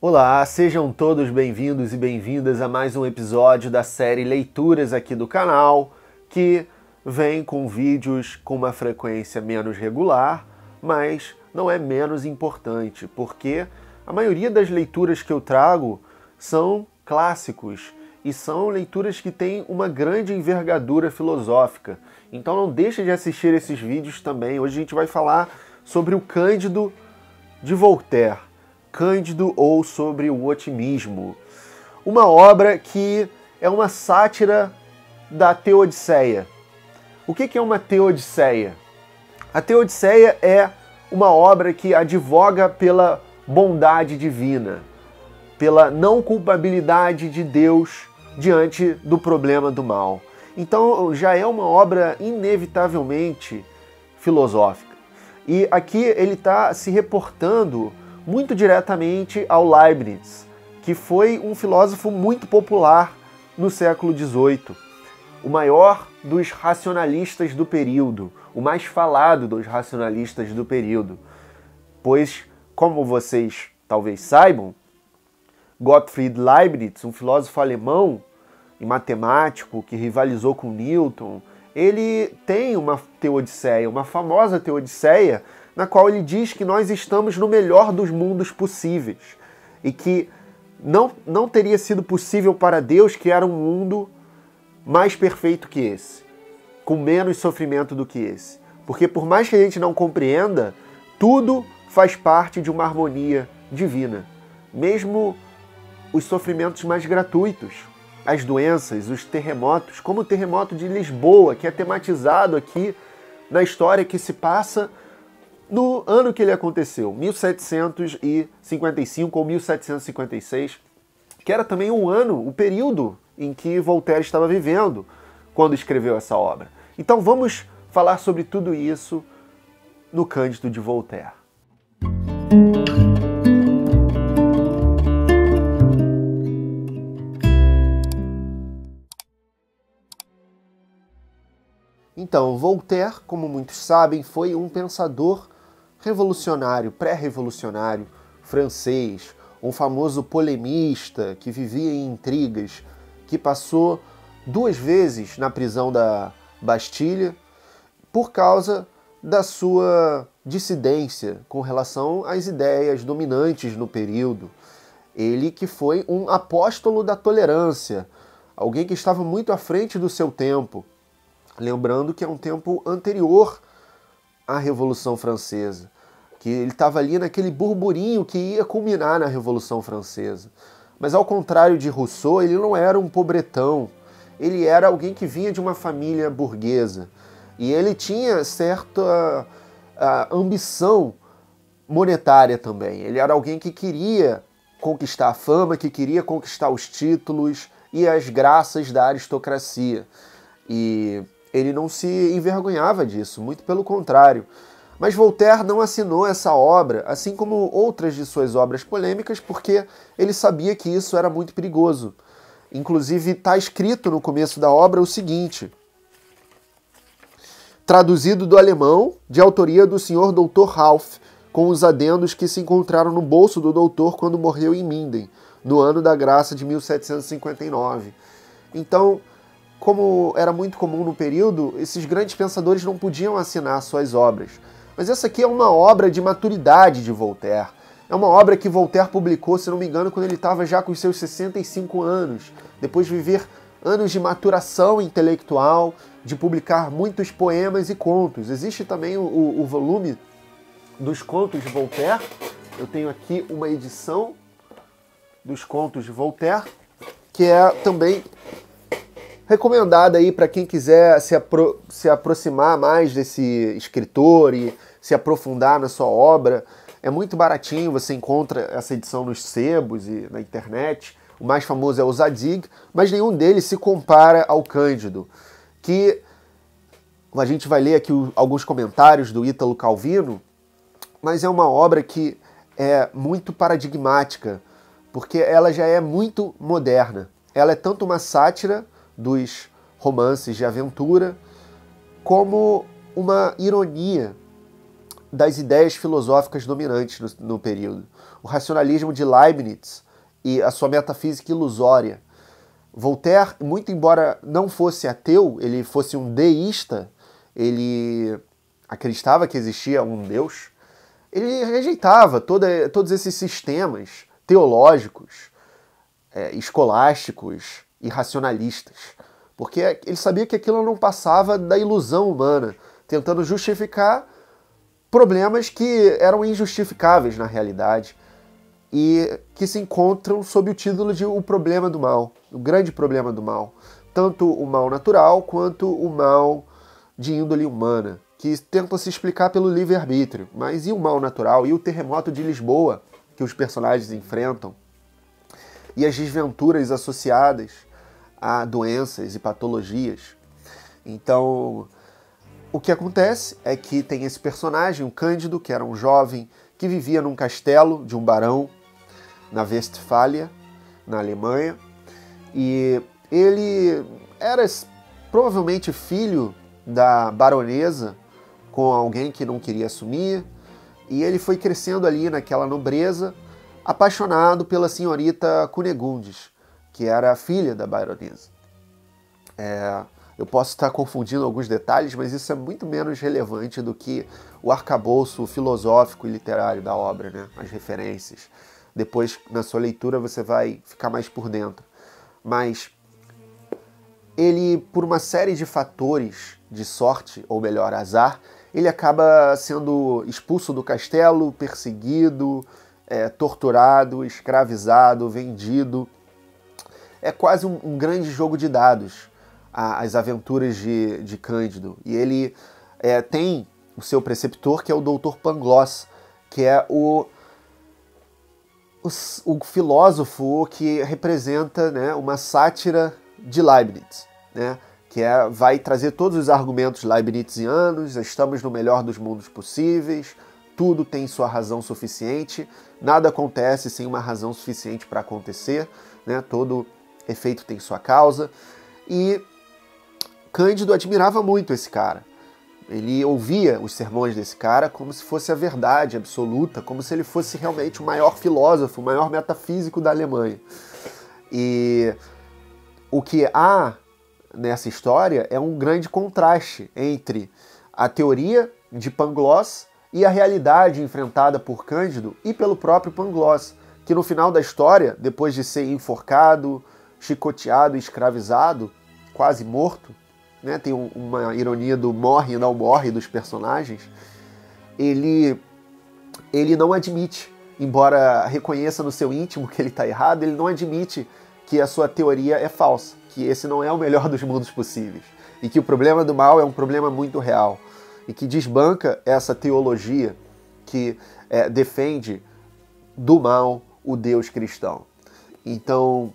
Olá, sejam todos bem-vindos e bem-vindas a mais um episódio da série Leituras aqui do canal, que vem com vídeos com uma frequência menos regular, mas não é menos importante, porque a maioria das leituras que eu trago são clássicos e são leituras que têm uma grande envergadura filosófica. Então não deixe de assistir esses vídeos também. Hoje a gente vai falar sobre o Cândido de Voltaire. Cândido ou sobre o otimismo. Uma obra que é uma sátira da Teodiceia. O que é uma Teodiceia? A Teodiceia é uma obra que advoga pela bondade divina, pela não culpabilidade de Deus diante do problema do mal. Então já é uma obra inevitavelmente filosófica. E aqui ele está se reportando muito diretamente ao Leibniz, que foi um filósofo muito popular no século XVIII, o maior dos racionalistas do período, o mais falado dos racionalistas do período, pois, como vocês talvez saibam, Gottfried Leibniz, um filósofo alemão e matemático que rivalizou com Newton, ele tem uma teodiceia, uma famosa teodiceia, na qual ele diz que nós estamos no melhor dos mundos possíveis e que não, não teria sido possível para Deus criar um mundo mais perfeito que esse, com menos sofrimento do que esse. Porque por mais que a gente não compreenda, tudo faz parte de uma harmonia divina, mesmo os sofrimentos mais gratuitos, as doenças, os terremotos, como o terremoto de Lisboa, que é tematizado aqui na história que se passa no ano que ele aconteceu, 1755 ou 1756, que era também o ano, o período em que Voltaire estava vivendo quando escreveu essa obra. Então vamos falar sobre tudo isso no Cândido de Voltaire. Então, Voltaire, como muitos sabem, foi um pensador revolucionário, pré-revolucionário francês, um famoso polemista que vivia em intrigas, que passou duas vezes na prisão da Bastilha por causa da sua dissidência com relação às ideias dominantes no período. Ele que foi um apóstolo da tolerância, alguém que estava muito à frente do seu tempo. Lembrando que é um tempo anterior à Revolução Francesa, que ele estava ali naquele burburinho que ia culminar na Revolução Francesa. Mas ao contrário de Rousseau, ele não era um pobretão, ele era alguém que vinha de uma família burguesa e ele tinha certa ambição monetária também. Ele era alguém que queria conquistar a fama, que queria conquistar os títulos e as graças da aristocracia. E ele não se envergonhava disso, muito pelo contrário. Mas Voltaire não assinou essa obra, assim como outras de suas obras polêmicas, porque ele sabia que isso era muito perigoso. Inclusive, está escrito no começo da obra o seguinte: traduzido do alemão, de autoria do senhor Dr. Ralph, com os adendos que se encontraram no bolso do doutor quando morreu em Minden, no ano da graça de 1759. Então, como era muito comum no período, esses grandes pensadores não podiam assinar suas obras. Mas essa aqui é uma obra de maturidade de Voltaire. É uma obra que Voltaire publicou, se não me engano, quando ele estava já com os seus 65 anos, depois de viver anos de maturação intelectual, de publicar muitos poemas e contos. Existe também o, o, volume dos contos de Voltaire. Eu tenho aqui uma edição dos contos de Voltaire, que é também recomendada aí para quem quiser se, apro se aproximar mais desse escritor e se aprofundar na sua obra. É muito baratinho, você encontra essa edição nos sebos e na internet. O mais famoso é o Zadig, mas nenhum deles se compara ao Cândido, que a gente vai ler aqui alguns comentários do Ítalo Calvino, mas é uma obra que é muito paradigmática, porque ela já é muito moderna. Ela é tanto uma sátira dos romances de aventura, como uma ironia das ideias filosóficas dominantes no, no período. O racionalismo de Leibniz e a sua metafísica ilusória. Voltaire, muito embora não fosse ateu, ele fosse um deísta, ele acreditava que existia um Deus, ele rejeitava toda, todos esses sistemas teológicos, é, escolásticos e racionalistas, porque ele sabia que aquilo não passava da ilusão humana, tentando justificar problemas que eram injustificáveis na realidade e que se encontram sob o título de o problema do mal, o grande problema do mal, tanto o mal natural quanto o mal de índole humana, que tentam se explicar pelo livre-arbítrio. Mas e o mal natural? E o terremoto de Lisboa que os personagens enfrentam? E as desventuras associadas a doenças e patologias? Então, o que acontece é que tem esse personagem, o Cândido, que era um jovem que vivia num castelo de um barão na Westfália, na Alemanha, e ele era provavelmente filho da baronesa com alguém que não queria assumir, e ele foi crescendo ali naquela nobreza, apaixonado pela senhorita Cunegundes, que era a filha da baronesa. É, eu posso estar confundindo alguns detalhes, mas isso é muito menos relevante do que o arcabouço filosófico e literário da obra, né? as referências. Depois, na sua leitura, você vai ficar mais por dentro. Mas ele, por uma série de fatores de sorte, ou melhor, azar, ele acaba sendo expulso do castelo, perseguido, é, torturado, escravizado, vendido. É quase um, um grande jogo de dados as aventuras de, de Cândido. E ele é, tem o seu preceptor, que é o Dr. Pangloss, que é o, o, o, filósofo que representa né, uma sátira de Leibniz, né, que é, vai trazer todos os argumentos leibnizianos, estamos no melhor dos mundos possíveis, tudo tem sua razão suficiente, nada acontece sem uma razão suficiente para acontecer, né, todo efeito tem sua causa, e Cândido admirava muito esse cara. Ele ouvia os sermões desse cara como se fosse a verdade absoluta, como se ele fosse realmente o maior filósofo, o maior metafísico da Alemanha. E o que há nessa história é um grande contraste entre a teoria de Pangloss e a realidade enfrentada por Cândido e pelo próprio Pangloss, que no final da história, depois de ser enforcado, chicoteado escravizado, quase morto, né, tem um, uma ironia do morre e não morre dos personagens, ele, ele não admite, embora reconheça no seu íntimo que ele está errado, ele não admite que a sua teoria é falsa, que esse não é o melhor dos mundos possíveis, e que o problema do mal é um problema muito real, e que desbanca essa teologia que é, defende do mal o Deus cristão. Então,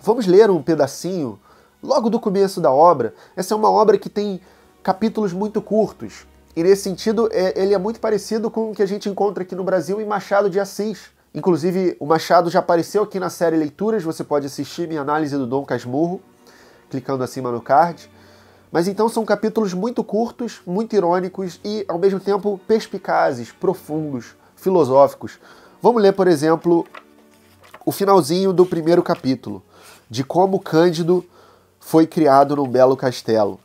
vamos ler um pedacinho logo do começo da obra. Essa é uma obra que tem capítulos muito curtos. E nesse sentido, é, ele é muito parecido com o que a gente encontra aqui no Brasil em Machado de Assis. Inclusive, o Machado já apareceu aqui na série Leituras, você pode assistir minha análise do Dom Casmurro, clicando acima no card. Mas então são capítulos muito curtos, muito irônicos e, ao mesmo tempo, perspicazes, profundos, filosóficos. Vamos ler, por exemplo, o finalzinho do primeiro capítulo, de como Cândido foi criado num belo castelo.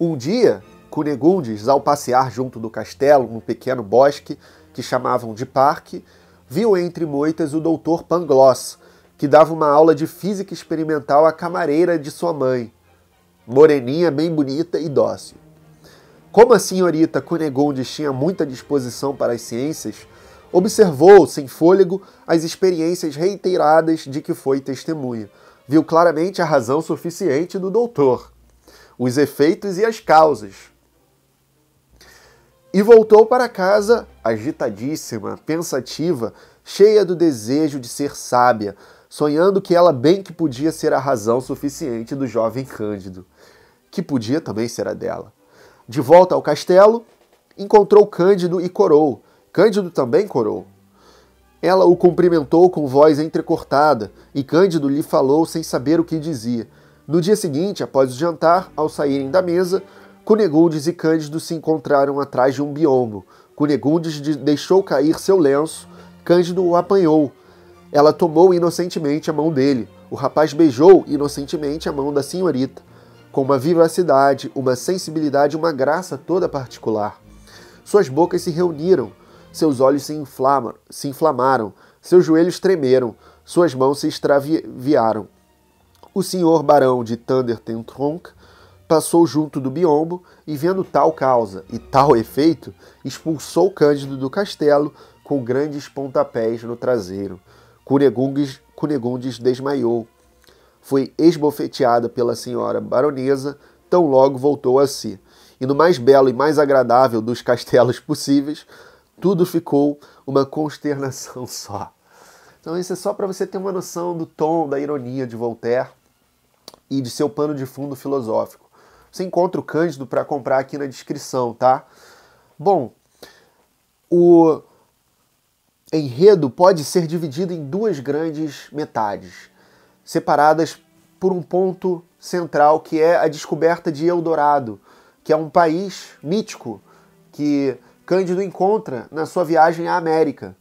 Um dia, Cunegundes, ao passear junto do castelo, num pequeno bosque que chamavam de parque, viu entre moitas o doutor Pangloss, que dava uma aula de física experimental à camareira de sua mãe, moreninha, bem bonita e dócil. Como a senhorita Cunegundes tinha muita disposição para as ciências, Observou, sem fôlego, as experiências reiteradas de que foi testemunha. Viu claramente a razão suficiente do doutor, os efeitos e as causas. E voltou para casa agitadíssima, pensativa, cheia do desejo de ser sábia, sonhando que ela bem que podia ser a razão suficiente do jovem Cândido, que podia também ser a dela. De volta ao castelo, encontrou Cândido e corou Cândido também corou. Ela o cumprimentou com voz entrecortada, e Cândido lhe falou sem saber o que dizia. No dia seguinte, após o jantar, ao saírem da mesa, Cunegundes e Cândido se encontraram atrás de um biombo. Cunegundes deixou cair seu lenço, Cândido o apanhou. Ela tomou inocentemente a mão dele. O rapaz beijou inocentemente a mão da senhorita, com uma vivacidade, uma sensibilidade, uma graça toda particular. Suas bocas se reuniram, seus olhos se, inflamaram, se inflamaram, seus joelhos tremeram, suas mãos se extraviaram. O senhor barão de Thundertentronk passou junto do biombo e, vendo tal causa e tal efeito, expulsou Cândido do castelo com grandes pontapés no traseiro. Cunegundes, Cunegundes desmaiou. Foi esbofeteada pela senhora baronesa, tão logo voltou a si. E no mais belo e mais agradável dos castelos possíveis, tudo ficou uma consternação só. Então, isso é só para você ter uma noção do tom, da ironia de Voltaire e de seu pano de fundo filosófico. Você encontra o Cândido para comprar aqui na descrição, tá? Bom, o enredo pode ser dividido em duas grandes metades, separadas por um ponto central que é a descoberta de Eldorado, que é um país mítico que Cândido encontra na sua viagem à América,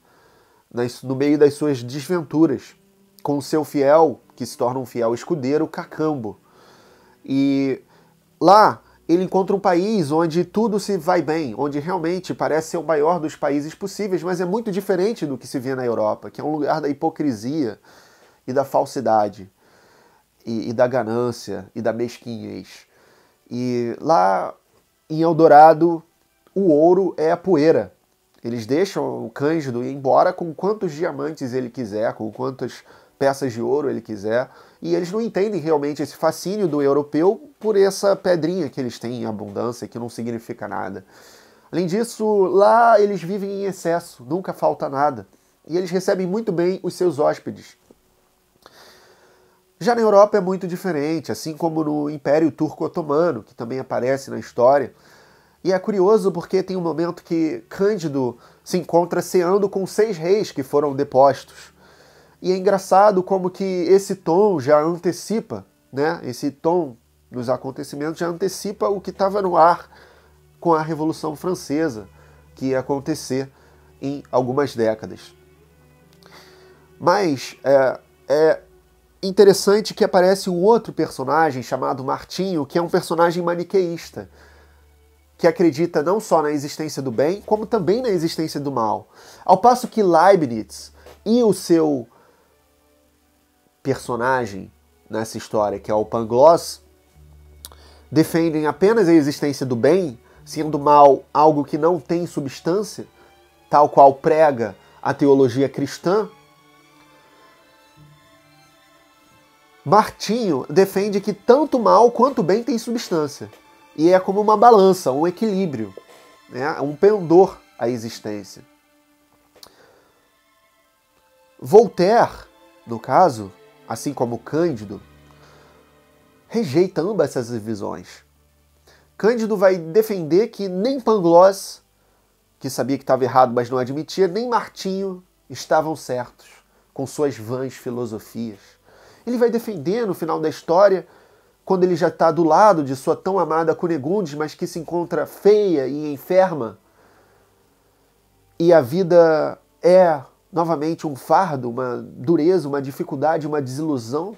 no meio das suas desventuras, com seu fiel, que se torna um fiel escudeiro, Cacambo. E lá ele encontra um país onde tudo se vai bem, onde realmente parece ser o maior dos países possíveis, mas é muito diferente do que se vê na Europa, que é um lugar da hipocrisia e da falsidade, e, e da ganância e da mesquinhez. E lá em Eldorado, o ouro é a poeira. Eles deixam o Cândido ir embora com quantos diamantes ele quiser, com quantas peças de ouro ele quiser, e eles não entendem realmente esse fascínio do europeu por essa pedrinha que eles têm em abundância, que não significa nada. Além disso, lá eles vivem em excesso, nunca falta nada, e eles recebem muito bem os seus hóspedes. Já na Europa é muito diferente, assim como no Império Turco-Otomano, que também aparece na história. E é curioso porque tem um momento que Cândido se encontra ceando com seis reis que foram depostos. E é engraçado como que esse tom já antecipa, né? Esse tom dos acontecimentos já antecipa o que estava no ar com a Revolução Francesa, que ia acontecer em algumas décadas. Mas é, é interessante que aparece um outro personagem chamado Martinho, que é um personagem maniqueísta que acredita não só na existência do bem, como também na existência do mal. Ao passo que Leibniz e o seu personagem nessa história, que é o Pangloss, defendem apenas a existência do bem, sendo mal algo que não tem substância, tal qual prega a teologia cristã, Martinho defende que tanto mal quanto bem tem substância e é como uma balança, um equilíbrio, né? um pendor à existência. Voltaire, no caso, assim como Cândido, rejeita ambas essas visões. Cândido vai defender que nem Pangloss, que sabia que estava errado, mas não admitia, nem Martinho estavam certos com suas vãs filosofias. Ele vai defender, no final da história, quando ele já está do lado de sua tão amada Cunegundes, mas que se encontra feia e enferma, e a vida é novamente um fardo, uma dureza, uma dificuldade, uma desilusão,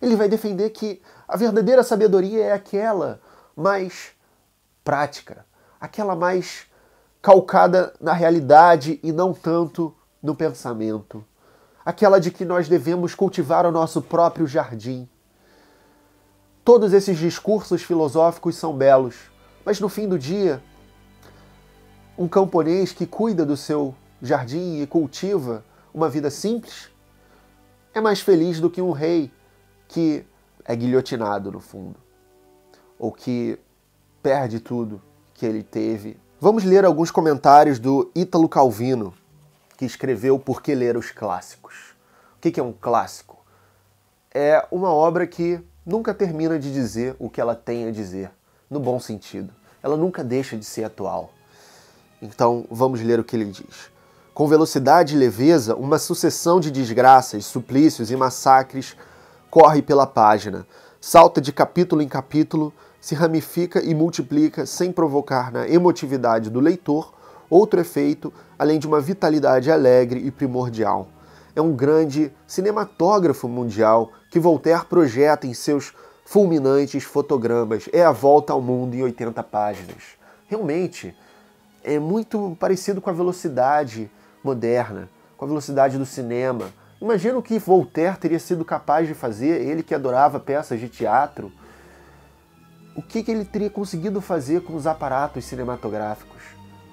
ele vai defender que a verdadeira sabedoria é aquela mais prática, aquela mais calcada na realidade e não tanto no pensamento, aquela de que nós devemos cultivar o nosso próprio jardim Todos esses discursos filosóficos são belos, mas no fim do dia, um camponês que cuida do seu jardim e cultiva uma vida simples é mais feliz do que um rei que é guilhotinado no fundo, ou que perde tudo que ele teve. Vamos ler alguns comentários do Ítalo Calvino, que escreveu Por que Ler os Clássicos. O que é um clássico? É uma obra que nunca termina de dizer o que ela tem a dizer, no bom sentido. Ela nunca deixa de ser atual. Então, vamos ler o que ele diz. Com velocidade e leveza, uma sucessão de desgraças, suplícios e massacres corre pela página, salta de capítulo em capítulo, se ramifica e multiplica sem provocar na emotividade do leitor outro efeito além de uma vitalidade alegre e primordial. É um grande cinematógrafo mundial que Voltaire projeta em seus fulminantes fotogramas. É a volta ao mundo em 80 páginas. Realmente, é muito parecido com a velocidade moderna, com a velocidade do cinema. Imagina o que Voltaire teria sido capaz de fazer, ele que adorava peças de teatro. O que, que ele teria conseguido fazer com os aparatos cinematográficos,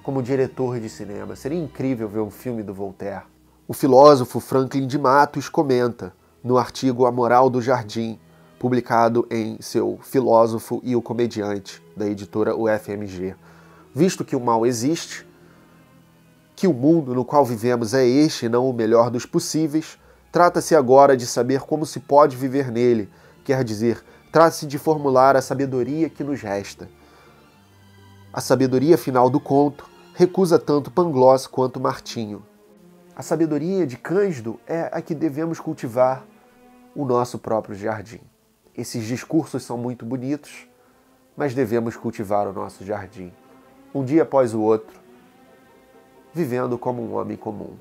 como diretor de cinema? Seria incrível ver um filme do Voltaire. O filósofo Franklin de Matos comenta no artigo A Moral do Jardim, publicado em seu Filósofo e o Comediante, da editora UFMG. Visto que o mal existe, que o mundo no qual vivemos é este e não o melhor dos possíveis, trata-se agora de saber como se pode viver nele, quer dizer, trata-se de formular a sabedoria que nos resta. A sabedoria final do conto recusa tanto Pangloss quanto Martinho. A sabedoria de Cândido é a que devemos cultivar o nosso próprio jardim. Esses discursos são muito bonitos, mas devemos cultivar o nosso jardim, um dia após o outro, vivendo como um homem comum.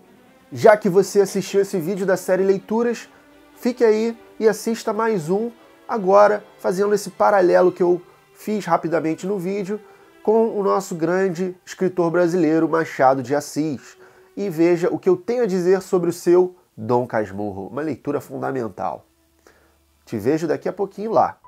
Já que você assistiu esse vídeo da série Leituras, fique aí e assista mais um, agora fazendo esse paralelo que eu fiz rapidamente no vídeo com o nosso grande escritor brasileiro Machado de Assis. E veja o que eu tenho a dizer sobre o seu Dom Casmurro, uma leitura fundamental. Te vejo daqui a pouquinho lá.